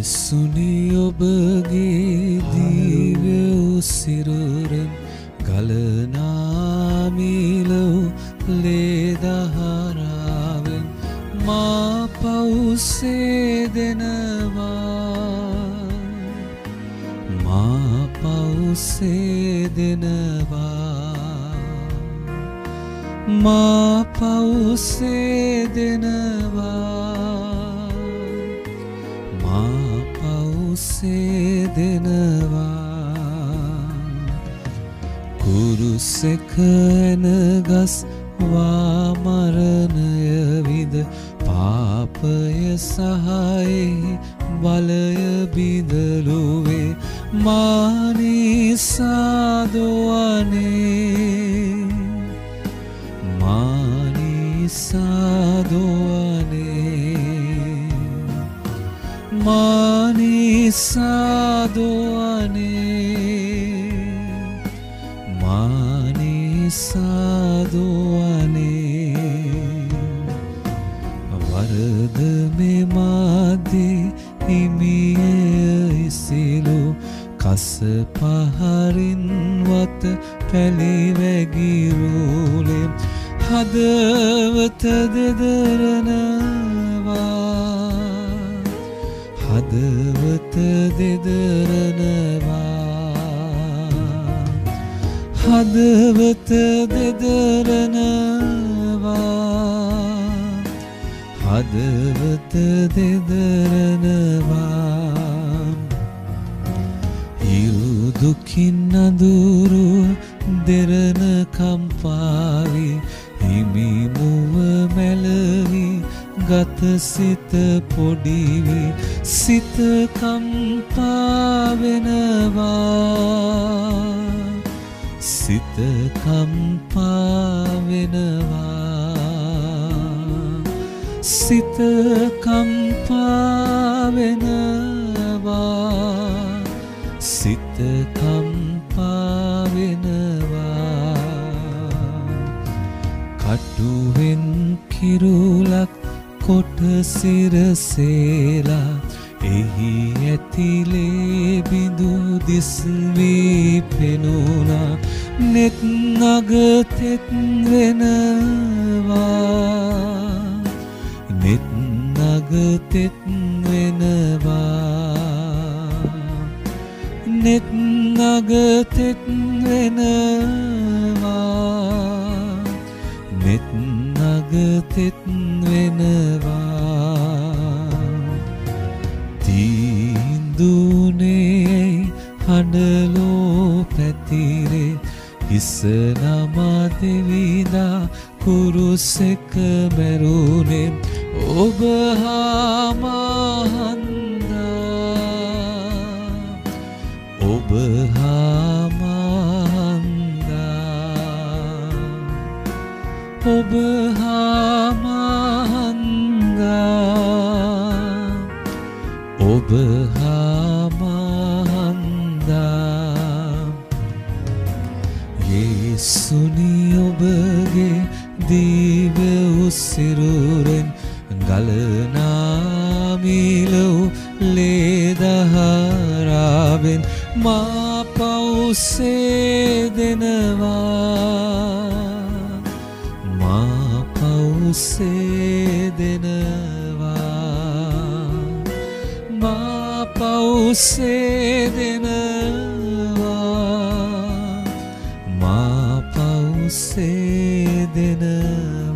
යේසුනි ඔබගේ දීව්‍ය සිරුරෙන් ගලනාමිලව් ලේදහරාවෙන් මා පවුසේ දෙනවා. මා පවුසේ දෙනවා. මා පවුසේ දෙනවා. පවුසේ දෙනවා. කුරුසෙක එනගස් වාමරණය විද පාපය සහයි බලය බිඳලුවේ මානිසාදෝවනේ. මානිසාදෝවනේ. මානිසාදෝවනේ මානිසාදෝවනේ වරද මෙමාදේ හිමිය ඉසිලු කස පහරින් වත පැළිවැගිරූලේ හදවත දෙදරනවා හදවත දෙදරනවා. හදවත දෙදරනවා. හිරුදුකින් අඳුරුව දෙරන කම්පාවි. හිමිමුව මැලවි. ගතසිත පොඩිවි. සිත කම්පාවෙනවා සිත කම්පාවෙනවා සිත කම්පාවෙනවා සිත කම්පාවෙනවා කටුවෙන් කිරුලක් කොට සිරසේලා එහි ඇතිලේ බිඳු දිස්වී පෙනුණා. නෙත් නගතෙත් වෙනවා. නෙත් නගතෙත් වෙනවා. නෙත් නගතෙත් වෙනවා. නෙත් නගතෙත් වෙනවා. තීන්දුනේ හඬලෝ පැතිරේ හිස නමා දෙවිදා කුරුසෙක මැරුණේ ඔබ හාමහන්දා ඔබ හාමහන්දා ඔබ හාමහන්දා ඔබ හාමහන්දා යේසුනි ඔබගේ දීව්‍ය උසිරුරෙන් ගලනාමිලව් ලේදහරාවෙන් මා පවුසේ දෙනවා. මා පවුසේ දෙනවා. මා පවුසේ දෙනවා. පවුසේ දෙනවා